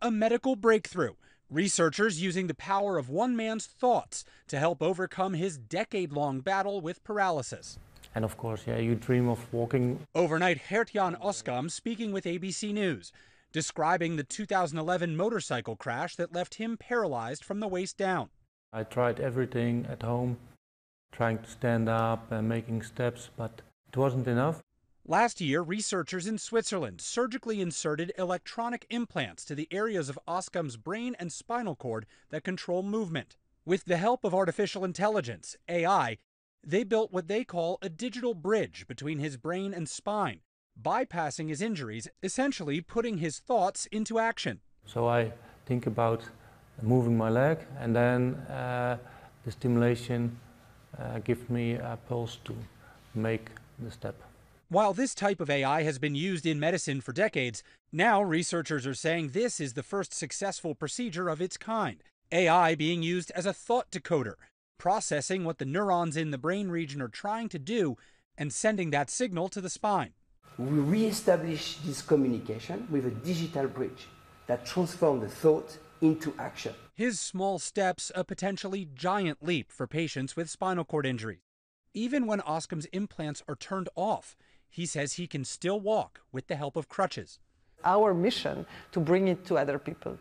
A medical breakthrough. Researchers using the power of one man's thoughts to help overcome his decade long battle with paralysis. And of course, yeah, you dream of walking. Overnight, Gert-Jan Oskam speaking with ABC News, describing the 2011 motorcycle crash that left him paralyzed from the waist down. I tried everything at home, trying to stand up and making steps, but it wasn't enough. Last year, researchers in Switzerland surgically inserted electronic implants to the areas of Oskam's brain and spinal cord that control movement. With the help of artificial intelligence, AI, they built what they call a digital bridge between his brain and spine, bypassing his injuries, essentially putting his thoughts into action. So I think about moving my leg, and then uh, the stimulation uh, gives me a pulse to make the step. While this type of AI has been used in medicine for decades, now researchers are saying this is the first successful procedure of its kind. AI being used as a thought decoder, processing what the neurons in the brain region are trying to do and sending that signal to the spine. We re-establish this communication with a digital bridge that transforms the thought into action. His small steps a potentially giant leap for patients with spinal cord injuries. Even when Oskam's implants are turned off, he says he can still walk with the help of crutches. Our mission to bring it to other people.